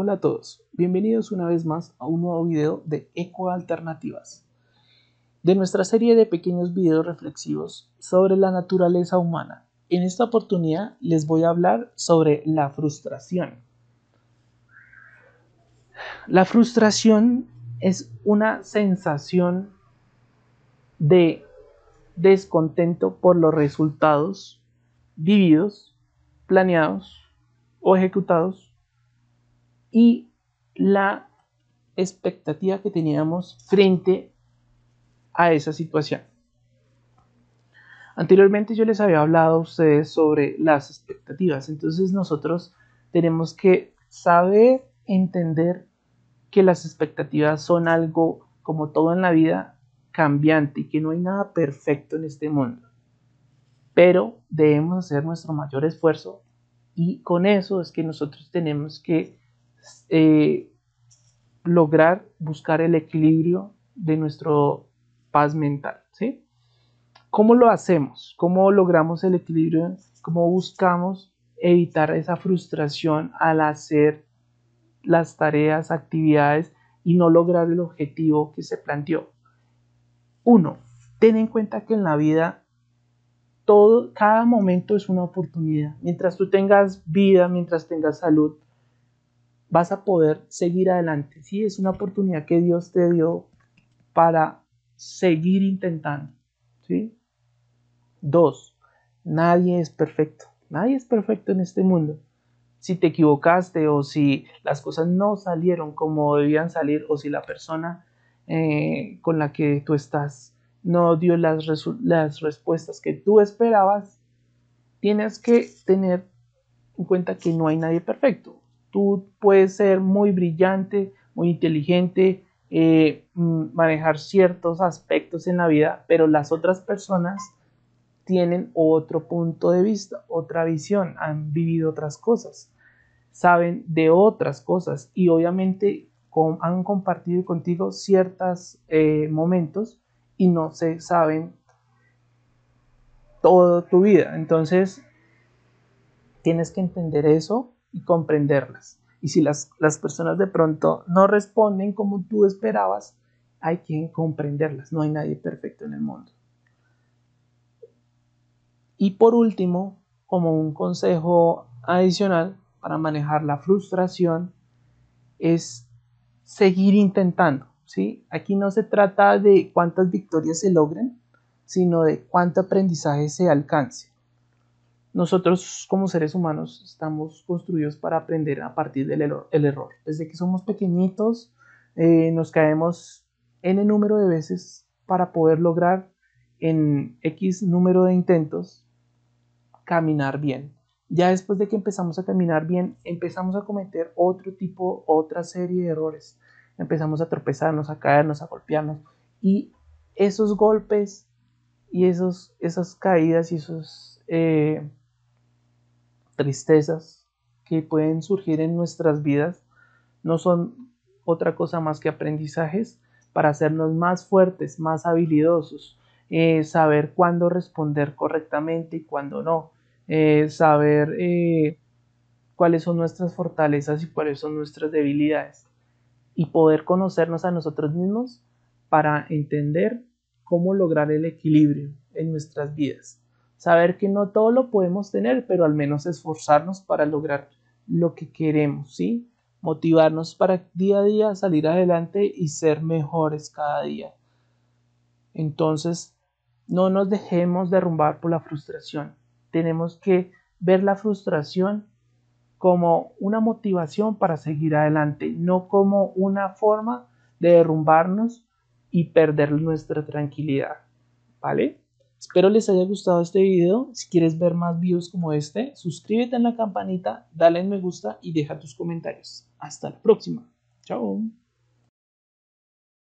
Hola a todos, bienvenidos una vez más a un nuevo video de Eco Alternativas, de nuestra serie de pequeños videos reflexivos sobre la naturaleza humana. En esta oportunidad les voy a hablar sobre la frustración. La frustración es una sensación de descontento por los resultados vividos, planeados o ejecutados y la expectativa que teníamos frente a esa situación. Anteriormente yo les había hablado a ustedes sobre las expectativas, entonces nosotros tenemos que saber entender que las expectativas son algo, como todo en la vida, cambiante y que no hay nada perfecto en este mundo. Pero debemos hacer nuestro mayor esfuerzo y con eso es que nosotros tenemos que eh, lograr buscar el equilibrio de nuestro paz mental. ¿sí? ¿Cómo lo hacemos? ¿Cómo logramos el equilibrio? ¿Cómo buscamos evitar esa frustración al hacer las tareas, actividades y no lograr el objetivo que se planteó? Uno, ten en cuenta que en la vida todo, cada momento es una oportunidad. Mientras tú tengas vida, mientras tengas salud, vas a poder seguir adelante. Sí, es una oportunidad que Dios te dio para seguir intentando. ¿sí? Dos, nadie es perfecto. Nadie es perfecto en este mundo. Si te equivocaste o si las cosas no salieron como debían salir o si la persona eh, con la que tú estás no dio las, las respuestas que tú esperabas, tienes que tener en cuenta que no hay nadie perfecto. Tú puedes ser muy brillante, muy inteligente, eh, mm, manejar ciertos aspectos en la vida, pero las otras personas tienen otro punto de vista, otra visión, han vivido otras cosas, saben de otras cosas y obviamente han compartido contigo ciertos eh, momentos y no se saben toda tu vida. Entonces, tienes que entender eso y comprenderlas. Y si las, las personas de pronto no responden como tú esperabas, hay que comprenderlas. No hay nadie perfecto en el mundo. Y por último, como un consejo adicional para manejar la frustración, es seguir intentando. ¿sí? Aquí no se trata de cuántas victorias se logren, sino de cuánto aprendizaje se alcance. Nosotros como seres humanos estamos construidos para aprender a partir del error. Desde que somos pequeñitos eh, nos caemos n número de veces para poder lograr en X número de intentos caminar bien. Ya después de que empezamos a caminar bien, empezamos a cometer otro tipo, otra serie de errores. Empezamos a tropezarnos, a caernos, a golpearnos. Y esos golpes y esos, esas caídas y esos eh, tristezas que pueden surgir en nuestras vidas no son otra cosa más que aprendizajes para hacernos más fuertes, más habilidosos, eh, saber cuándo responder correctamente y cuándo no, eh, saber eh, cuáles son nuestras fortalezas y cuáles son nuestras debilidades. Y poder conocernos a nosotros mismos para entender cómo lograr el equilibrio en nuestras vidas saber que no todo lo podemos tener, pero al menos esforzarnos para lograr lo que queremos, ¿sí? Motivarnos para día a día salir adelante y ser mejores cada día. Entonces, no nos dejemos derrumbar por la frustración. Tenemos que ver la frustración como una motivación para seguir adelante, no como una forma de derrumbarnos y perder nuestra tranquilidad. ¿Vale? Espero les haya gustado este video. Si quieres ver más videos como este, suscríbete en la campanita, dale en me gusta y deja tus comentarios. Hasta la próxima. Chao.